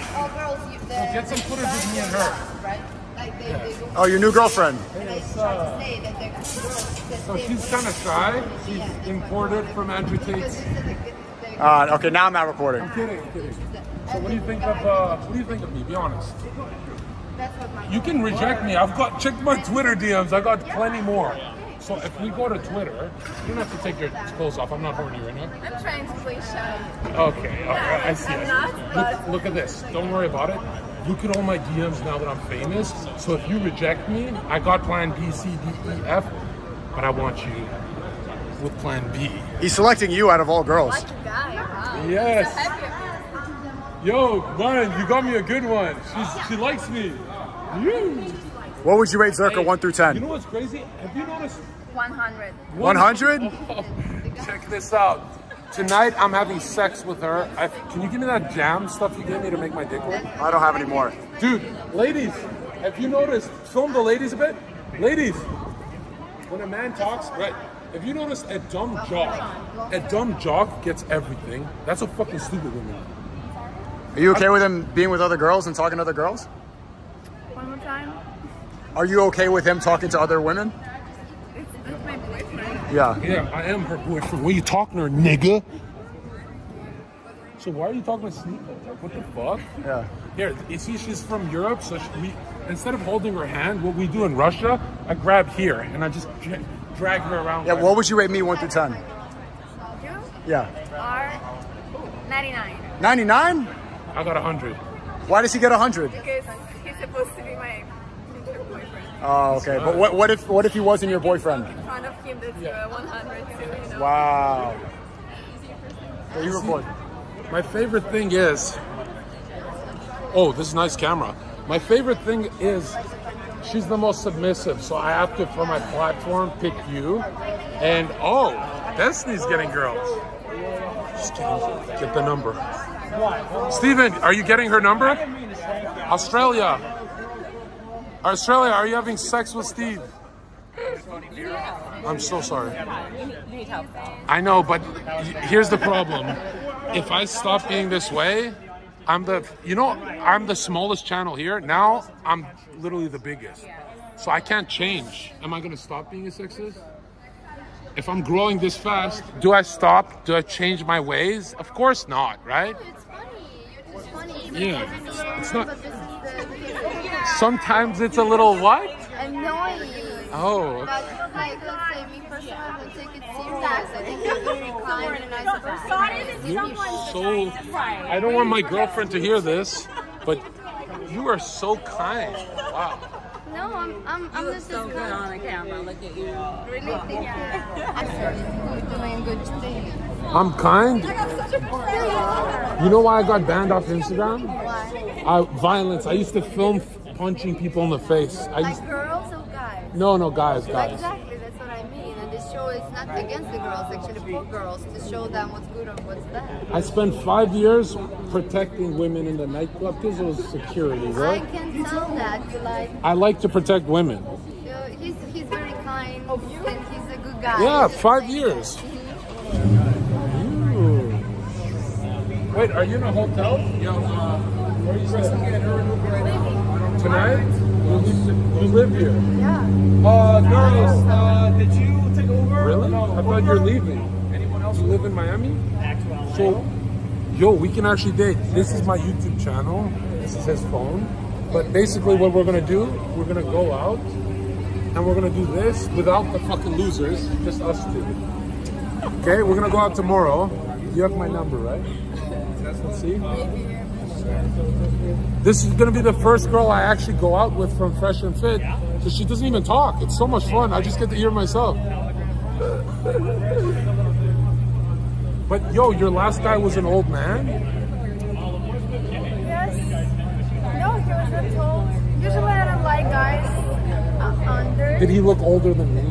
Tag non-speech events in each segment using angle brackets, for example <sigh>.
like all girls. You, the, get some footage of me and her. Right? Like they, they. Oh, your new girlfriend. And I try to say that they're girls. that So she's kind of shy. She's imported from Andrew Because Tate's. they said that they- they- Uh, okay, now I'm not recording. I'm kidding, I'm kidding. So what do you think of, uh, what do you think of me? Be honest. That's what my You can reject me. I've got, check my Twitter DMs. I got plenty more. So if we go to Twitter, you don't have to take your clothes off. I'm not horny right now. I'm trying to play shy. Okay, okay, I see I'm it. Look, look at this. Don't worry about it. Look at all my DMs now that I'm famous. So if you reject me, I got plan B, C, D, E, F, but I want you with plan B. He's selecting you out of all girls. Wow. Yes. So. Yo, Ryan, you got me a good one. She's, she likes me. You. What would you rate Zherka 1 through 10? You know what's crazy? Have you noticed? 100. 100? <laughs> Check this out. Tonight I'm having sex with her. I, can you give me that jam stuff you gave me to make my dick work? I don't have any more. Dude, ladies, have you noticed? Film the ladies a bit. Ladies, when a man talks, right? Have you noticed a dumb jock? A dumb jock gets everything. That's a fucking stupid woman. Are you okay with him being with other girls and talking to other girls? One more time. Are you okay with him talking to other women? Yeah. Yeah, I am her boyfriend. What are you talking to her, nigga? So why are you talking to Sneako? Like, what the fuck? Yeah. Here, you see, she's from Europe, so she, we instead of holding her hand, what we do in Russia, I grab here and I just dra- drag her around. Yeah, what would you rate me 1 through 10? You Yeah. are 99. 99? I got a hundred. Why does he get 100? Because he's supposed to be my future boyfriend. Oh, okay. But what, what if what if he wasn't your boyfriend? In front of him, that's uh, 100 too, you know. Wow. So you record. My favorite thing is, oh, this is nice camera. My favorite thing is, she's the most submissive, so I have to, for my platform, pick you. And oh, Destiny's getting girls. Just kidding. Get the number. Steven, are you getting her number? Australia. Australia, are you having sex with Steve? I'm so sorry. I know, but here's the problem. If I stop being this way, I'm the, you know, I'm the smallest channel here. Now I'm literally the biggest. So I can't change. Am I going to stop being a sexist? If I'm growing this fast, do I stop? Do I change my ways? Of course not, right? It's funny. You're funny. Yeah. It's, a little It's rude, not- But this is the Sometimes it's a little what? annoying. Oh, But like, let's say me personally, I would take it serious. I think you're very kind and nice person. You're so. I don't want my girlfriend to hear this, but you are so kind. Wow. No, I'm, I'm, I'm just so as good on the camera. Look at you. Really, thank you. Actually, you're doing good things. I'm kind. You know why I got banned off Instagram? Why? I, violence. I used to film punching people in the face. I used, no, no, guys, guys. Exactly, that's what I mean. And this show is not against the girls, actually for girls, to show them what's good or what's bad. I spent five years protecting women in the nightclub because it was security, right? I right? can tell that, you like, I like to protect women. you know, he's, he's very kind and he's a good guy. Yeah, five like- years. Ooh. Wait, are you in a hotel? Yo, uh, are you staying? Tonight? You live, you live here? Yeah. Uh, girls, uh, did you take over? Really? No, I thought you're leaving. Anyone else? You live in Miami? So, yo, we can actually date. This is my YouTube channel. This is his phone. But basically, what we're gonna do, we're gonna go out and we're gonna do this without the fucking losers, just us two. Okay, we're gonna go out tomorrow. You have my number, right? Let's see. This is gonna be the first girl I actually go out with from Fresh and Fit. Because she doesn't even talk. It's so much fun. I just get to hear myself. But yo, your last guy was an old man? Yes. No, he was not told. Usually I don't like guys uh, under. Did he look older than me?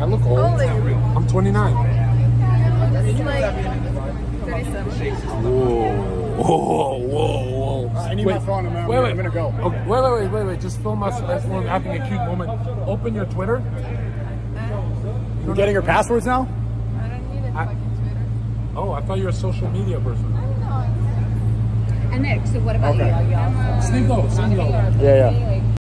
I look old. How old are you? I'm 29. It's like 37. Whoa, whoa, whoa, whoa. I need my phone, I'm- wait, wait. I'm gonna go. Oh, wait, wait, wait, wait, wait. Just film us as we're having a cute moment. Open your Twitter. Uh, You're getting her passwords now? I don't need a I- fucking Twitter. Oh, I thought you were a social media person. Nick. So what about Okay. you? Sneako, sneak though. Yeah, yeah.